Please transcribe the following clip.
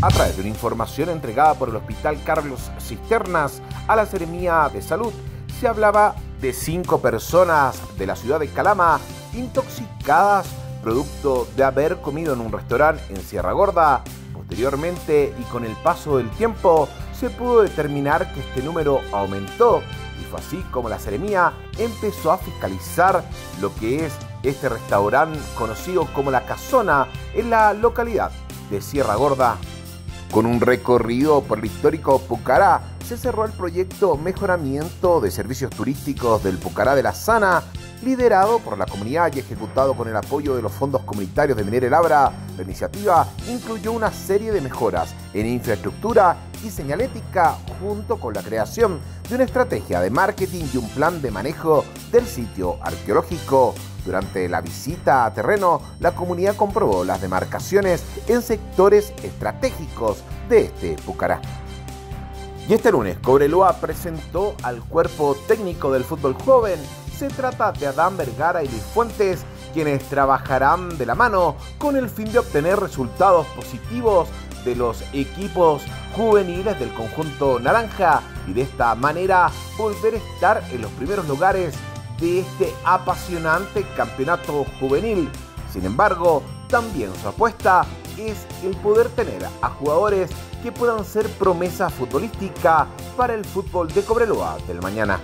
A través de una información entregada por el Hospital Carlos Cisternas a la Seremía de Salud, se hablaba de cinco personas de la ciudad de Calama intoxicadas producto de haber comido en un restaurante en Sierra Gorda. Posteriormente y con el paso del tiempo se pudo determinar que este número aumentó y fue así como la Seremía empezó a fiscalizar lo que es este restaurante conocido como La Casona en la localidad de Sierra Gorda. Con un recorrido por el histórico Pucará, se cerró el proyecto Mejoramiento de Servicios Turísticos del Pucará de la Sana, liderado por la comunidad y ejecutado con el apoyo de los fondos comunitarios de Minera Labra. La iniciativa incluyó una serie de mejoras en infraestructura y señalética junto con la creación de una estrategia de marketing y un plan de manejo del sitio arqueológico. Durante la visita a terreno, la comunidad comprobó las demarcaciones en sectores estratégicos de este Pucará. Y este lunes, Cobreloa presentó al cuerpo técnico del fútbol joven. Se trata de Adán Vergara y Luis Fuentes, quienes trabajarán de la mano con el fin de obtener resultados positivos de los equipos juveniles del conjunto naranja y de esta manera volver estar en los primeros lugares de este apasionante campeonato juvenil. Sin embargo, también su apuesta es el poder tener a jugadores que puedan ser promesa futbolística para el fútbol de Cobreloa del mañana.